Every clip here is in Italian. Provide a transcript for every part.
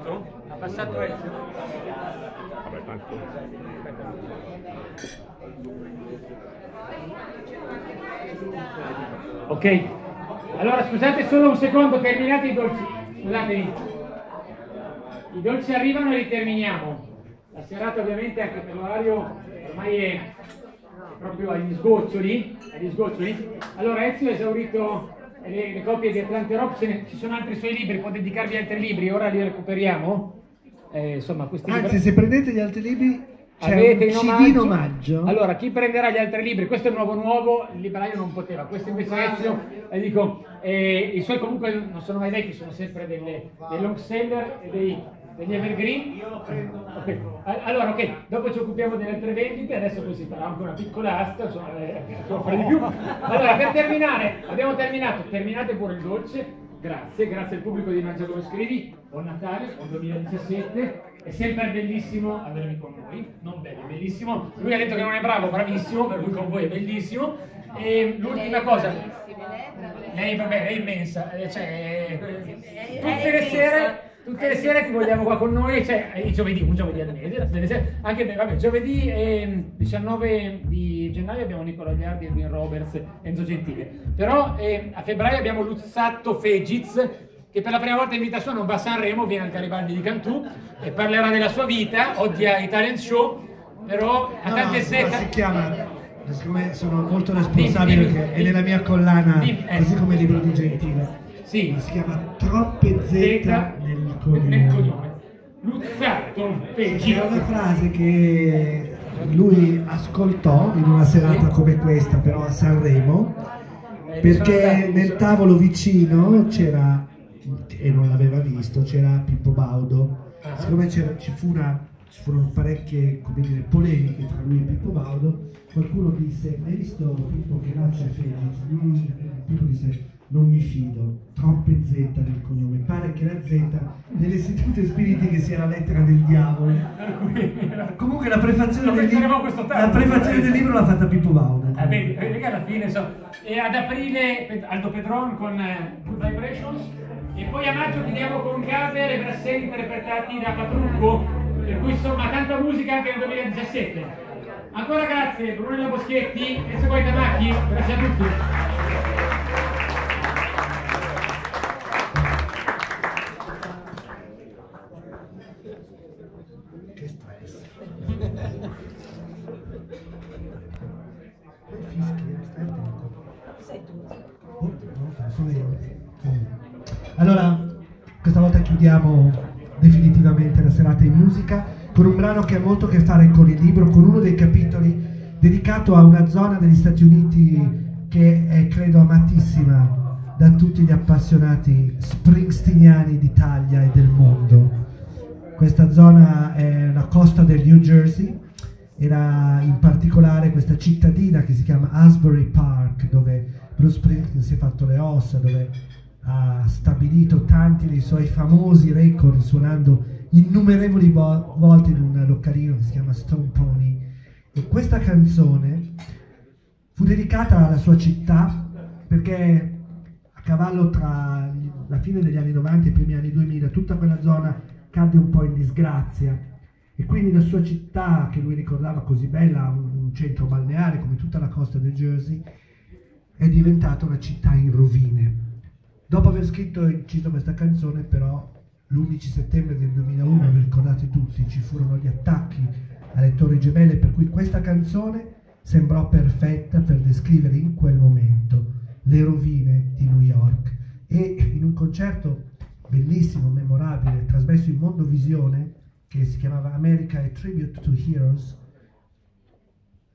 tanto? Ha passato Ezio? Vabbè, tanto. Ok, allora scusate solo un secondo, terminate i dolci. Scusatemi. I dolci arrivano e li terminiamo. La serata ovviamente anche per l'orario ormai è proprio agli sgoccioli. Agli sgoccioli. Allora Ezio ha esaurito le, le copie di Atlante Rock, ne- ci sono altri suoi libri, può dedicarvi altri libri, ora li recuperiamo. Eh, insomma, questi libri... Anzi, se prendete gli altri libri, c'è Avete un in omaggio. in omaggio. Allora, chi prenderà gli altri libri? Questo è nuovo nuovo, il libraio non poteva, questo invece è Ezio, e dico, eh, i suoi comunque non sono mai vecchi, sono sempre delle, dei long seller e dei, degli evergreen. Ok, a- Allora, ok, dopo ci occupiamo delle altre vendite, adesso poi si farà anche una piccola asta, insomma, eh, fare di più. Allora, per terminare, abbiamo terminato, terminate pure il dolce, grazie, grazie al pubblico di Mangia come scrivi, buon Natale, buon 2017, è sempre bellissimo avervi con noi, non bello, bellissimo, lui ha detto che non è bravo, bravissimo, per cui con voi è bellissimo, e l'ultima cosa, lei vabbè, è immensa, eh, cioè, tutte le sere... Tutte le sere ti vogliamo qua con noi, cioè i giovedì, un giovedì al mese, anche vabbè, giovedì ehm, 19 di gennaio abbiamo Nicola Ghiardi, Edwin Roberts, Enzo Gentile. Però ehm, a febbraio abbiamo Luzzatto Fegiz, che per la prima volta in vita sua non va a Sanremo, viene al Garibaldi di Cantù e parlerà della sua vita, odia i talent show, però ha No, tante no, sette. si chiama, siccome sono molto responsabile Dimmi, dimmi, perché è nella mia collana, dimmi, eh. così come il libro di Gentile. Sì, Si chiama Troppe Z nel cognome. Luzzatto Fegiz. C'era una frase che lui ascoltò in una serata come questa, però a Sanremo, perché nel tavolo vicino c'era, e non l'aveva visto, c'era Pippo Baudo. Siccome c'era- ci, fu una- ci furono parecchie come dire, polemiche tra lui e Pippo Baudo, qualcuno disse, hai visto Pippo che c'è Felix? Lui, Pippo disse, non mi fido, troppe Z nel cognome, pare che la Z nelle sedute spiritiche sia la lettera del diavolo. Comunque la prefazione, del, a questo la prefazione del libro l'ha fatta Pippo Baudo. Ah, vedi, vedi che alla fine so. E ad aprile Aldo Pedron con eh, Good Vibrations e poi a maggio chiudiamo con Gaber e Brasselli interpretati da Patrucco, per cui insomma tanta musica anche nel 2017. Ancora grazie, Brunella Boschetti, Enzo Guaitamacchi, grazie a tutti. Che stress. Poi fischi, eh, stai attento. Sei tu. Oh, no, sono io. Allora, questa volta chiudiamo definitivamente la serata in musica con un brano che ha molto a che fare con il libro, con uno dei capitoli dedicato a una zona degli Stati Uniti che è credo amatissima da tutti gli appassionati springsteeniani d'Italia e del mondo. Questa zona è la costa del New Jersey, era in particolare questa cittadina che si chiama Asbury Park, dove Bruce Springsteen si è fatto le ossa, dove ha stabilito tanti dei suoi famosi record suonando innumerevoli vo- volte in un localino che si chiama Stone Pony. E questa canzone fu dedicata alla sua città perché a cavallo tra la fine degli anni 90 e i primi anni 2000 tutta quella zona cadde un po' in disgrazia e quindi la sua città che lui ricordava così bella, un, centro balneare come tutta la costa del Jersey, è diventata una città in rovine. Dopo aver scritto e inciso questa canzone però l'11 settembre del 2001, vi ricordate tutti, ci furono gli attacchi alle torri gemelle per cui questa canzone sembrò perfetta per descrivere in quel momento le rovine di New York e in un concerto bellissimo, memorabile, trasmesso in Mondovisione che si chiamava America a Tribute to Heroes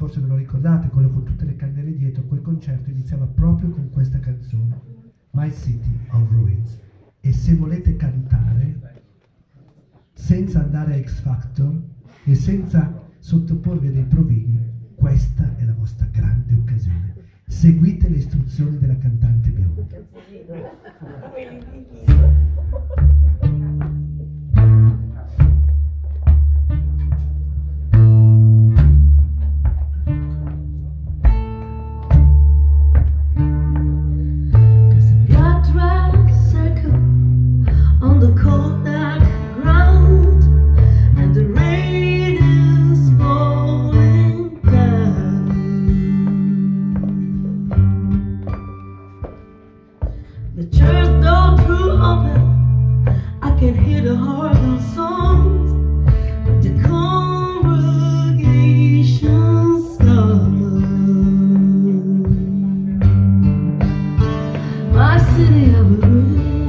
forse ve lo ricordate, quello con tutte le candele dietro, quel concerto iniziava proprio con questa canzone, My City of Ruins. E se volete cantare, senza andare a X Factor e senza sottoporvi a dei provini, questa è la vostra grande occasione. Seguite le istruzioni della cantante bionda. city of a room.